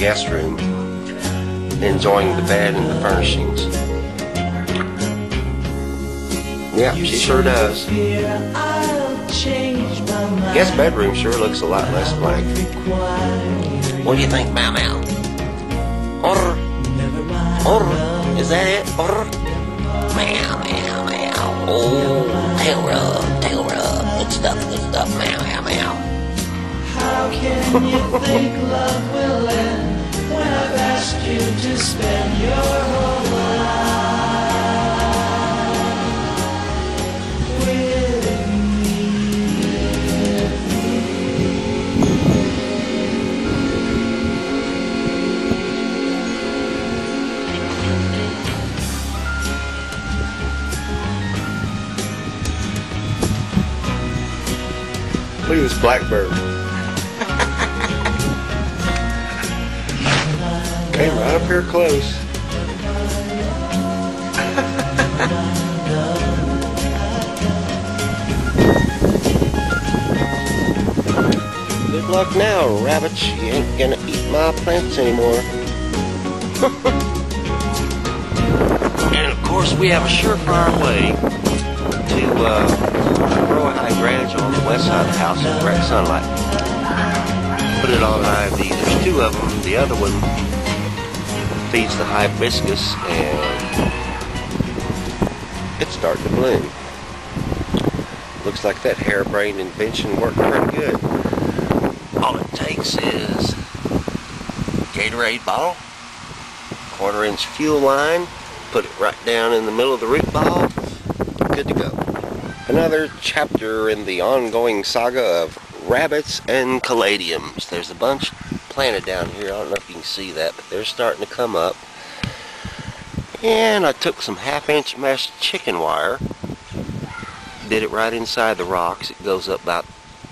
guest room, enjoying the bed and the furnishings. Yeah, she sure does. Fear I'll change my mind. Guest bedroom sure looks a lot less blank. What do you think, Meow Meow? Orr, Never mind, orr, is that it? Orr? Meow, meow, meow. Oh, tail rub, tail rub. Good stuff, good stuff. Meow, meow, meow. How can you think love will end when I've you to spend your whole life? Look at this blackbird. Came right up here close. Good luck now, rabbits. You ain't gonna eat my plants anymore. and of course, we have a surefire way to uh, grow a hydrangea on the west side of the house in direct sunlight. Put it on IV. There's two of them. The other one feeds the hibiscus and it's starting to bloom. Looks like that harebrained invention worked pretty good. All it takes is Gatorade bottle, quarter inch fuel line, put it right down in the middle of the root ball, good to go. Another chapter in the ongoing saga of rabbits and caladiums. There's a bunch planted down here. I don't know if you can see that, but they're starting to come up. And I took some half inch mesh chicken wire, did it right inside the rocks. It goes up about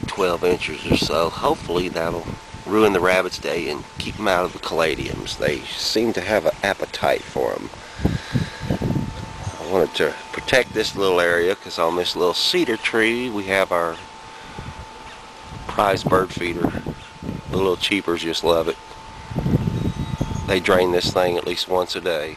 12 inches or so. Hopefully that'll ruin the rabbit's day and keep them out of the caladiums. They seem to have an appetite for them. I wanted to protect this little area because on this little cedar tree we have our prize bird feeder. The little cheapers just love it. They drain this thing at least once a day.